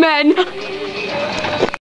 men.